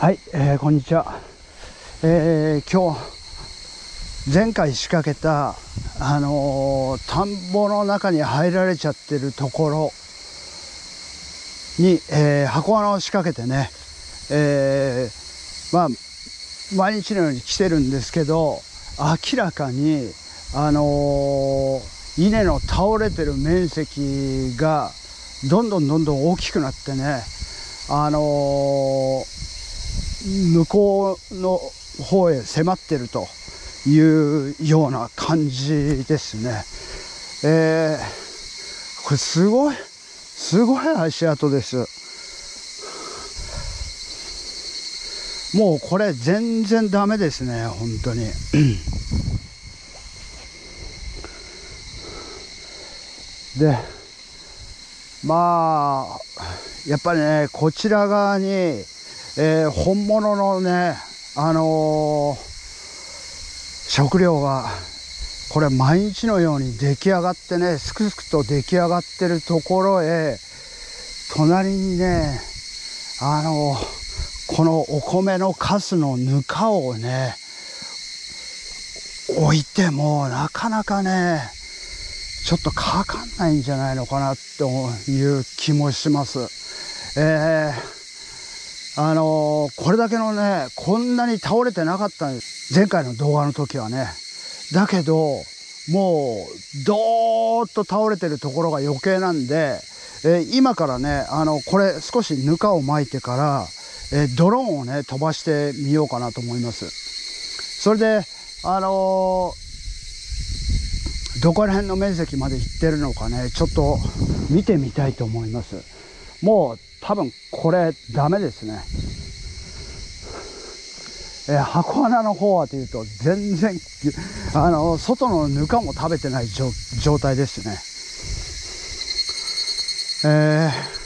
はい、えーこんにちは。えー今日、前回仕掛けた、あのー田んぼの中に入られちゃってるところに、えー箱穴を仕掛けてね、えーまあ、毎日のように来てるんですけど、明らかに、あの稲の倒れてる面積が、どんどんどんどん大きくなってね、あのー向こうの方へ迫ってるというような感じですね。えーこれすごい、すごい足跡です。もうこれ全然ダメですね、本当に。で、まあ、やっぱりね、こちら側に、えー本物のね、あのー食料が、これ毎日のように出来上がってね、すくすくと出来上がってるところへ、隣にね、あのーこのお米のカスのぬかをね、置いてもなかなかね、ちょっとかかんないんじゃないのかなっていう気もします。えーあのーこれだけのね、こんなに倒れてなかったんです。前回の動画の時はね。だけど、もう、どーっと倒れてるところが余計なんで、えー今からね、あの、これ少しぬかを巻いてから、えードローンをね、飛ばしてみようかなと思います。それで、あのどこら辺の面積まで行ってるのかね、ちょっと見てみたいと思います。もう多分これダメですね。えー箱穴の方はというと全然、あの、外のぬかも食べてない状態ですね。えー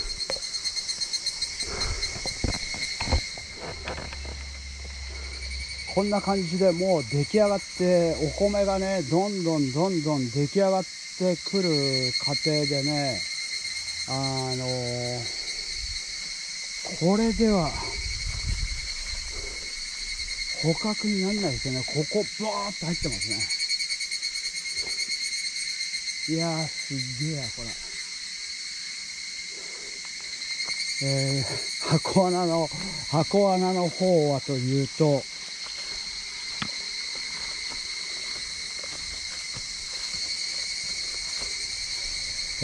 こんな感じでもう出来上がって、お米がね、どんどんどんどん出来上がってくる過程でね、あのこれでは、捕獲にならないですよね。ここ、バーッと入ってますね。いやー、すげえや、これ。えー、箱穴の、箱穴の方はというと、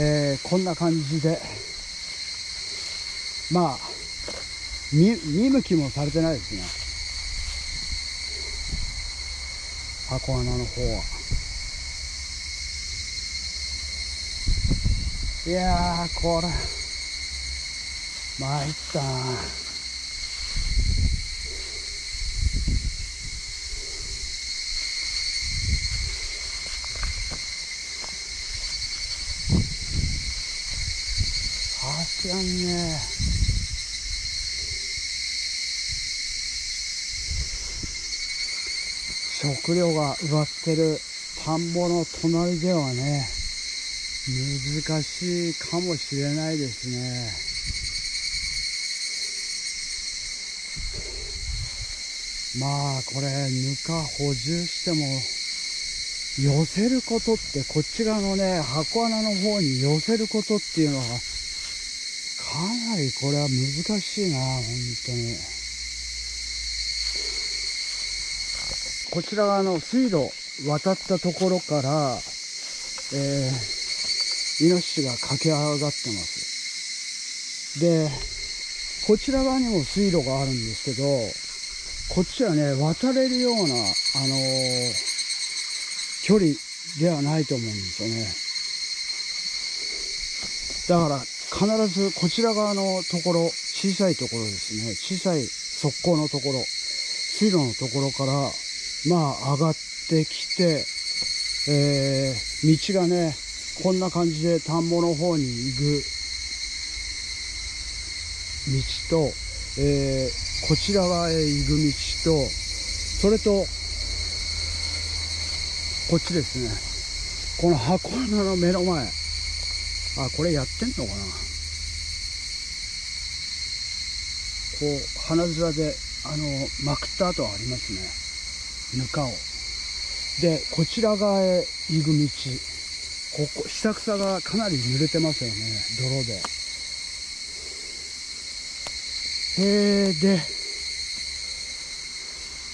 えーこんな感じで、まあ、見、見向きもされてないですね。箱穴の方は。いやー、これ、参ったなさすがにね、食料が奪ってる田んぼの隣ではね、難しいかもしれないですね。まあ、これ、ぬか補充しても、寄せることって、こっち側のね、箱穴の方に寄せることっていうのは、かなりこれは難しいな、本当に。こちら側の水路渡ったところから、えー、イノシシが駆け上がってます。で、こちら側にも水路があるんですけど、こっちはね、渡れるような、あのー距離ではないと思うんですよね。だから、必ずこちら側のところ、小さいところですね、小さい側溝のところ、水路のところから、まあ、上がってきて、えー道がね、こんな感じで田んぼの方に行く道と、えーこちら側へ行く道と、それと、こっちですね。この箱穴の目の前。あ、これやってんのかなこう、花面であのまくった跡ありますねぬかを。でこちら側へ行く道ここ下草がかなり濡れてますよね泥で。えー、で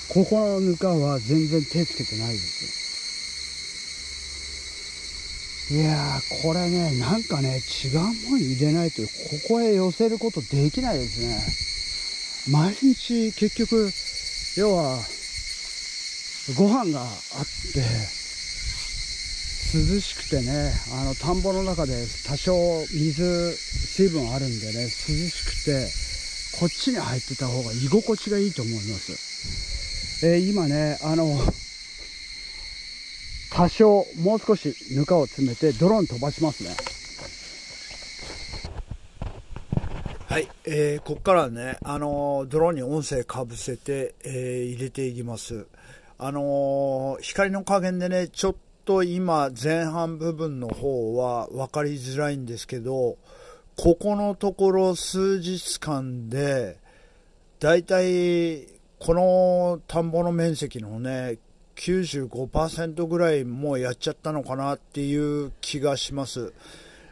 ここのぬかは全然手つけてないです。いやーこれねなんかね違うもん入れないとここへ寄せることできないですね。毎日結局要はご飯があって涼しくてねあの田んぼの中で多少水水分あるんでね涼しくてこっちに入ってた方が居心地がいいと思います、えー、今ねあの多少もう少しぬかを詰めてドローン飛ばしますねはい、えー、ここからね、あのドローンに音声かぶせて、えー、入れていきます。あの光の加減でね、ちょっと今、前半部分の方は分かりづらいんですけど、ここのところ数日間で、だいたいこの田んぼの面積のね、95%ぐらいもうやっちゃったのかなっていう気がします。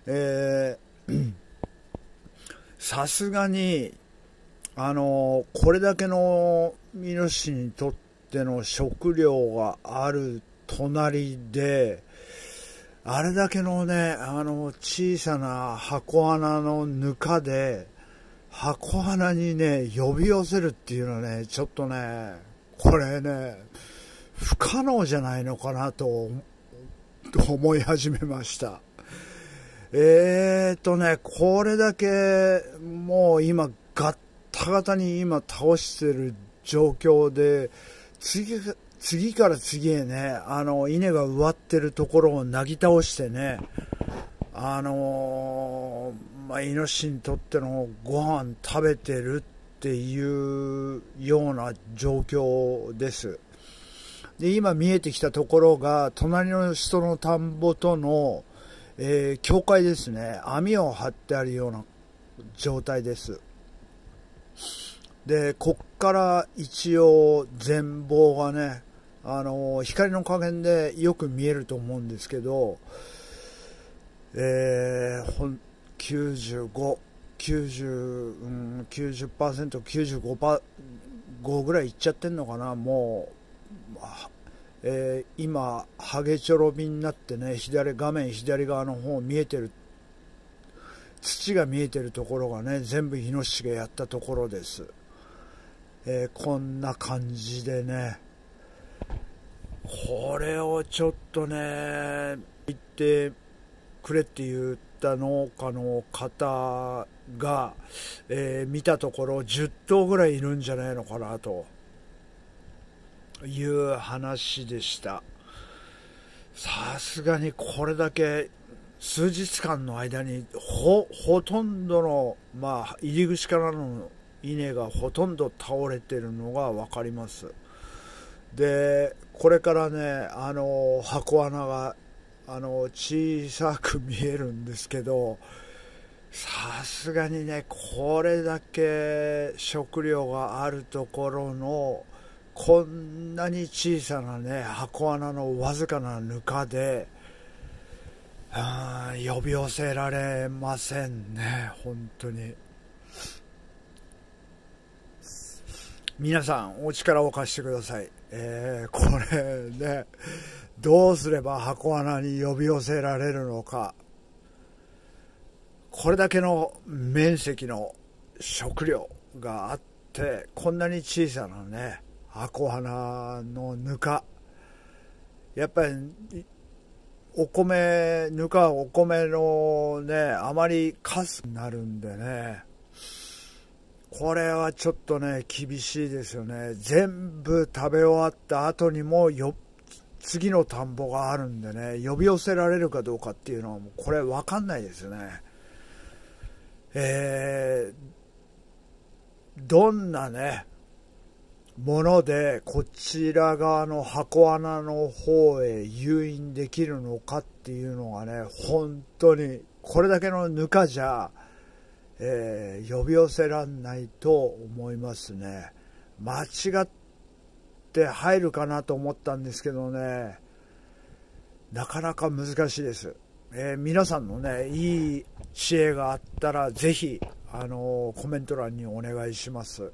え さすがに、あのこれだけのミノシにとっての食料がある隣で、あれだけのね、あの小さな箱穴のぬかで、箱穴にね、呼び寄せるっていうのはね、ちょっとね、これね、不可能じゃないのかなと思い始めました。えーとね、これだけもう今ガッタガタに今倒してる状況で、次、次から次へね、あの、稲が植わってるところをなぎ倒してね、あのー、まあ、イノシシにとってのご飯食べてるっていうような状況です。で今見えてきたところが隣の人の田んぼとの、えー、境界ですね網を張ってあるような状態ですでこっから一応全貌がねあの光の加減でよく見えると思うんですけど、えー、95、90、うん、90%、95%ぐらいいっちゃってんのかな、もうえー、今、ハゲチョロビになってね、左、画面左側の方見えてる、土が見えてるところがね、全部イノシシがやったところです。えー、こんな感じでね、これをちょっとね、言ってくれって言った農家の方が、えー、見たところ10頭ぐらいいるんじゃないのかなと。いう話でしたさすがにこれだけ数日間の間にほほとんどの、まあ、入り口からの稲がほとんど倒れてるのが分かります。でこれからねあの箱穴があの小さく見えるんですけどさすがにねこれだけ食料があるところのこんなに小さなね箱穴のわずかなぬかで呼び寄せられませんね本当に。皆さんお力を貸してください、えー、これねどうすれば箱穴に呼び寄せられるのか。これだけの面積の食料があってこんなに小さなね箱花のぬか。やっぱりお米ぬかお米のねあまりかすになるんでね。これはちょっとね厳しいですよね。全部食べ終わった後にもよ次の田んぼがあるんでね呼び寄せられるかどうかっていうのはもうこれ分かんないですよね。えー、どんなねものでこちら側の箱穴の方へ誘引できるのかっていうのがね本当にこれだけのぬかじゃ、えー、呼び寄せらんないと思いますね。間違って入るかなと思ったんですけどね。なかなか難しいです、えー、皆さんのねいい知恵があったら是非あのコメント欄にお願いします。